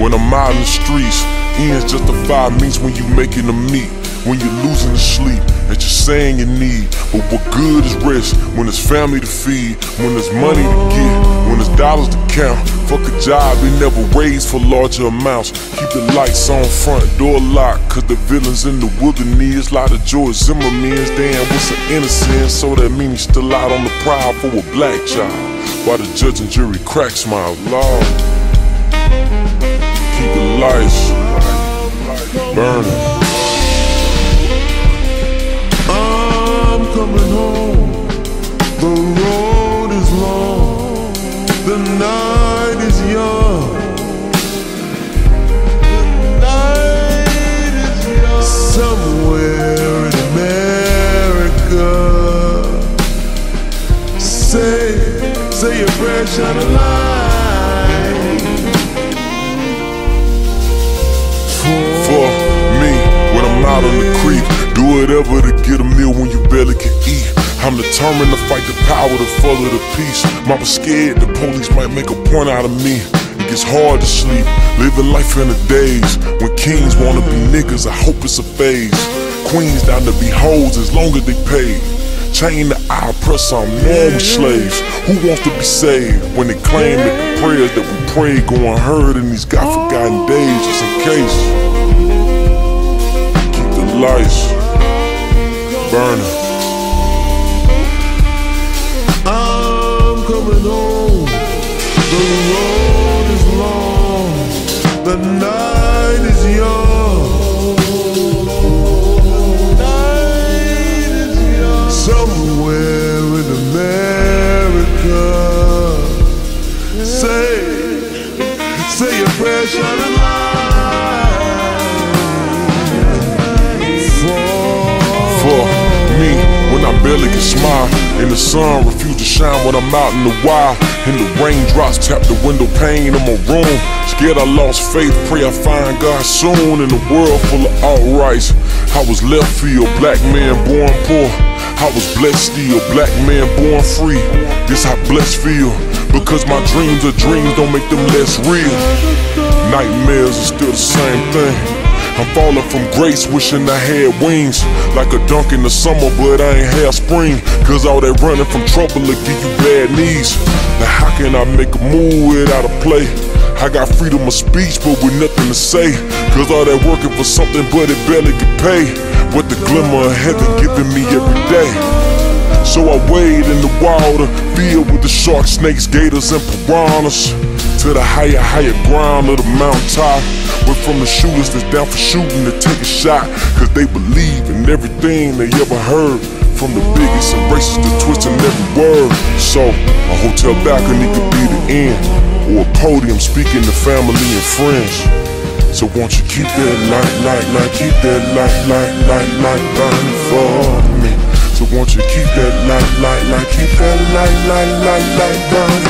when I'm out in the streets. Ends justify means when you making them meet. When you're losing the sleep that you're saying you need. But what good is rest when there's family to feed, when there's money to get, when there's dollars to count. Fuck a job, we never raised for larger amounts. Keep the lights on, front door locked, cause the villains in the wilderness. Lot of George Zimmerman's, damn, what's an innocence? So that means he's still out on the prowl for a black child. While the judge and jury crack smile, Lord. Keep the lights burning. I'm coming home. The road is long. The night is young. The night is young. Somewhere in America. Say, say your prayer, shine a light. Out on the creek. Do whatever to get a meal when you barely can eat. I'm determined to fight the power to further the peace. Mama scared the police might make a point out of me. It gets hard to sleep, living life in the days when kings wanna be niggas. I hope it's a phase. Queens down to be hoes as long as they pay. Chain the eye, press on normal slaves. Who wants to be saved when they claim that the prayers that we pray go unheard in these God forgotten days? Just in case. Lights burning. I'm coming home. The road is long. The night is young. Somewhere in America. Say, say your prayer, barely can smile. And the sun refuse to shine when I'm out in the wild. And the raindrops tap the window pane in my room. Scared I lost faith, pray I find God soon. In a world full of outrights, I was left field, black man born poor. I was blessed still, black man born free. This how blessed feel. Because my dreams are dreams don't make them less real. Nightmares are still the same thing. I'm falling from grace, wishing I had wings. Like a dunk in the summer, but I ain't have spring. Cause all that running from trouble will give you bad knees. Now, how can I make a move without a play? I got freedom of speech, but with nothing to say. Cause all that working for something, but it barely can pay. What the glimmer of heaven giving me every day. So I wade in the water, filled with the sharks, snakes, gators, and piranhas. To the higher, higher ground of the mountaintop. Went from the shooters that's down for shooting to take a shot. Cause they believe in everything they ever heard. From the biggest and racist to twisting every word. So, a hotel balcony could be the end. Or a podium speaking to family and friends. So won't you keep that light, light, light, keep that light, light, light, light burning for me. So won't you keep that light, light, light, keep that light, light, light, light burning